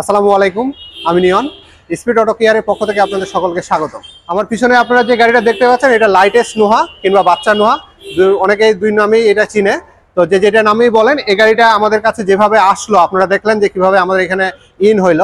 আসসালামু আলাইকুম, আমি নিয়ন। স্পিড অটো কেয়ারের পক্ষ থেকে আপনাদের সকলকে স্বাগত আমার পিছনে আপনারা যে গাড়িটা দেখতে পাচ্ছেন, এটা লাইটেস্ট নোহা কিংবা বাচ্চা নোহা অনেকেই দুই নামেই এটা চিনে। তো যে যেটা নামেই বলেন, এই গাড়িটা আমাদের কাছে যেভাবে আসলো, আপনারা দেখলেন যে কীভাবে আমাদের এখানে ইন হইল।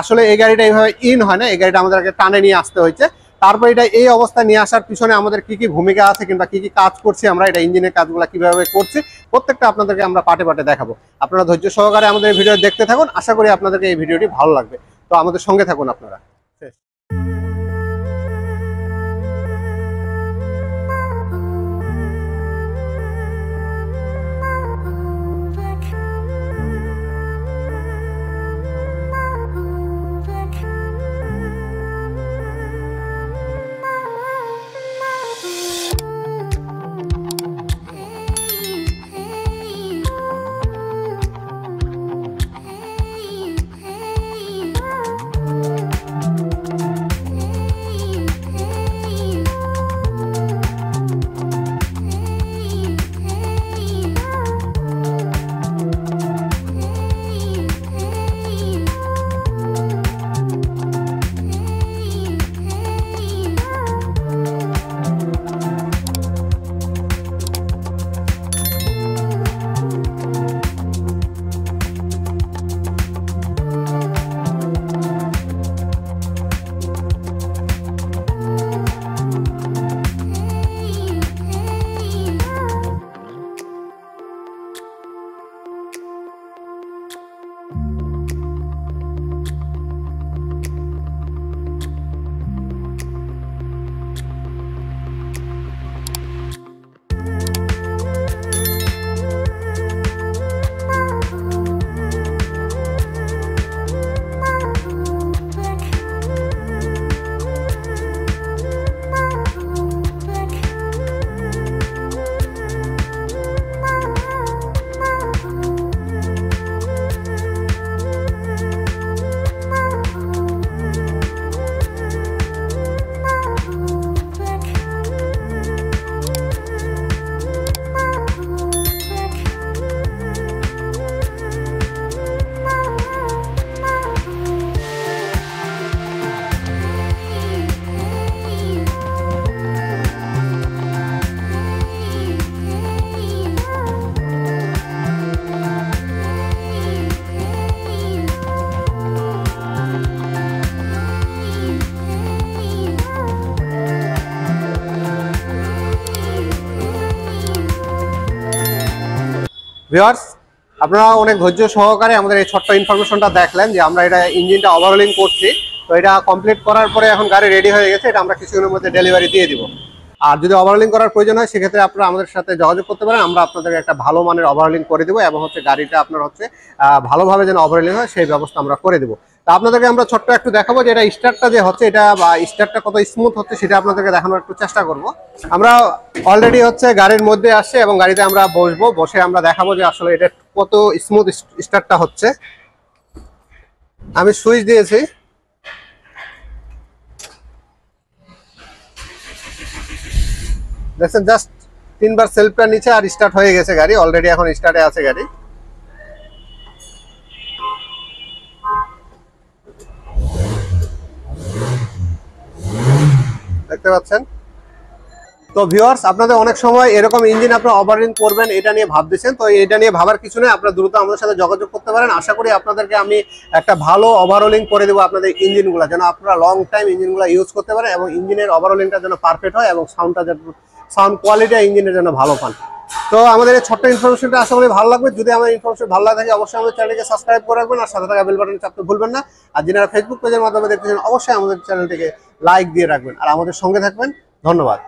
আসলে এই গাড়িটা এইভাবে ইন হয় না, এই গাড়িটা আমাদেরকে টানে নিয়ে আসতে হয়েছে। তারপর এটা এই অবস্থায় নিয়ে আসার পিছনে আমাদের কি কি ভূমিকা আছে কিংবা কি কি কাজ করছি আমরা, এটা ইঞ্জিনের কাজগুলো কীভাবে করছি প্রত্যেকটা আপনাদেরকে আমরা পাটে পাটে দেখাবো। আপনারা ধৈর্য সহকারে আমাদের ভিডিও দেখতে থাকুন। আশা করি আপনাদেরকে এই ভিডিওটি ভালো লাগবে। তো আমাদের সঙ্গে থাকুন আপনারা। ভিউয়ার্স, আপনারা অনেক ধৈর্য সহকারে আমাদের এই ছোট্ট ইনফরমেশনটা দেখলেন যে আমরা এটা ইঞ্জিনটা ওভারহোলিং করছি। তো এটা কমপ্লিট করার পরে এখন গাড়ি রেডি হয়ে গেছে, এটা আমরা কিছুদিনের মধ্যে ডেলিভারি দিয়ে দিব। আর যদি ওভারহোলিং করার প্রয়োজন হয়, সেক্ষেত্রে আপনারা আমাদের সাথে যোগাযোগ করতে পারেন। আমরা আপনাদের একটা ভালো মানের ওভারহোলিং করে দেবো এবং হচ্ছে গাড়িটা আপনার হচ্ছে ভালোভাবে যেন ওভারহোলিং হয়, সেই ব্যবস্থা আমরা করে দেবো। তো আপনাদেরকে আমরা ছোট্ট একটু দেখাবো যে এটা স্টার্টটা যে হচ্ছে, এটা বা স্টার্টটা কত স্মুথ হচ্ছে সেটা আপনাদেরকে দেখানোর একটু চেষ্টা করব। আমরা অলরেডি হচ্ছে গাড়ির মধ্যে আসছে এবং গাড়িতে আমরা বসবো, বসে আমরা দেখাবো যে আসলে এটা কত স্মুথ স্টার্টটা হচ্ছে। আমি সুইচ দিয়েছি। দেখছেন জাস্ট তিনবার সেলফটা নিচে আর স্টার্ট হয়ে গেছে গাড়ি অলরেডি এখন স্টার্টে আছে গাড়ি। দেখতে পাচ্ছেন? তো ভিউয়ার্স আপনাদের অনেক সময় এরকম ইঞ্জিন আপনারা ওভারলিং করবেন, এটা নিয়ে ভাবতেছেন। তো এটা নিয়ে ভাবার কিছু নেই, আপনার দ্রুত আমাদের সাথে যোগাযোগ করতে পারেন। আশা করি আপনাদেরকে আমি একটা ভালো ওভারঅলিং করে দেবো আপনাদের ইঞ্জিনগুলো যেন আপনারা লং টাইম ইঞ্জিনগুলো ইউজ করতে পারেন এবং ইঞ্জিনের ওভারঅলিংটা যেন পারফেক্ট হয় এবং সাউন্ডটা যেন সাউন্ড কোয়ালিটি ইঞ্জিনের যেন ভালো পান। তো আমাদের এই ছোট্ট ইনফরমেশনটা আশা করি ভালো লাগবে। যদি আমার ইনফরমেশন ভালো লাগে থাকে, অবশ্যই আমাদের চ্যানেলকে সাবস্ক্রাইব করে রাখবেন। আর সাথে থাকা বেল বাটন চাপতে ভুলবেন না। আর যারা ফেসবুক পেজের মাধ্যমে দেখতেছেন, অবশ্যই আমাদের চ্যানেলটিকে লাইক দিয়ে রাখবেন। আর আমাদের সঙ্গে থাকবেন। ধন্যবাদ।